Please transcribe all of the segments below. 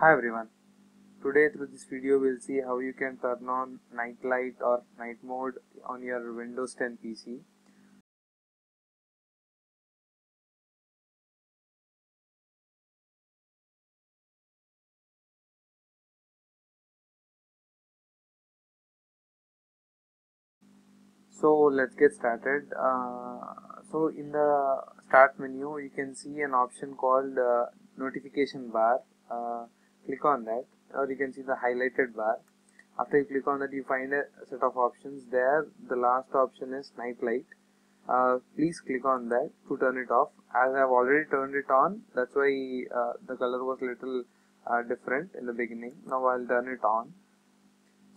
Hi everyone. Today through this video we'll see how you can turn on night light or night mode on your Windows 10 PC. So let's get started. Uh, so in the start menu you can see an option called uh, notification bar. Uh, click on that or you can see the highlighted bar. After you click on that you find a set of options there. The last option is night light uh, please click on that to turn it off. As I have already turned it on that's why uh, the color was little uh, different in the beginning. Now I'll turn it on.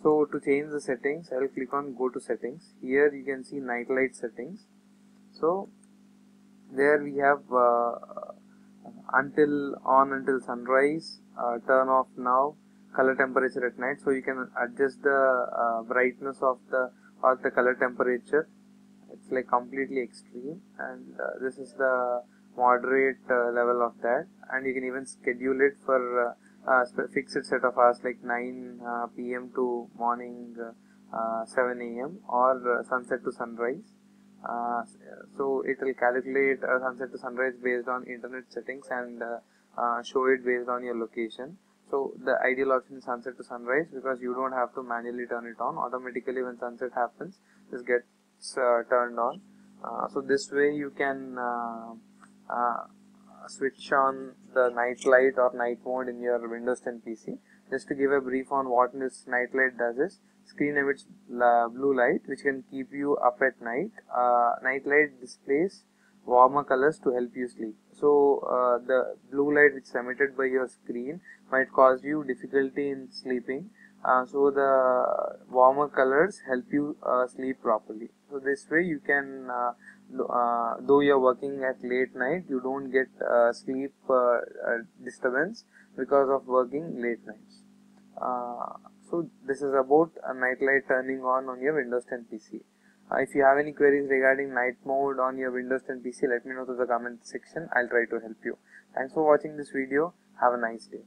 So to change the settings I'll click on go to settings. Here you can see night light settings. So there we have uh, until on until sunrise uh, turn off now color temperature at night so you can adjust the uh, brightness of the or the color temperature. It's like completely extreme and uh, this is the moderate uh, level of that. And you can even schedule it for uh, fixed set of hours like 9 uh, pm to morning 7 am or sunset to sunrise so it will calculate uh, sunset to sunrise based on internet settings and uh, uh, show it based on your location. So the ideal option is sunset to sunrise because you don't have to manually turn it on. Automatically when sunset happens this gets uh, turned on. Uh, so this way you can switch on the night light or night mode in your windows 10 pc just to give a brief on what this night light does is screen emits blue light which can keep you up at night night light displays warmer colors to help you sleep. So uh, the blue light which is emitted by your screen might cause you difficulty in sleeping. Uh, so the warmer colors help you uh, sleep properly. So this way you can, uh, uh, though you're working at late night, you don't get uh, sleep disturbance because of working late nights. This is about a night light turning on on your Windows 10 PC. Uh, if you have any queries regarding night mode on your Windows 10 PC, let me know through the comment section. I'll try to help you. Thanks for watching this video. Have a nice day.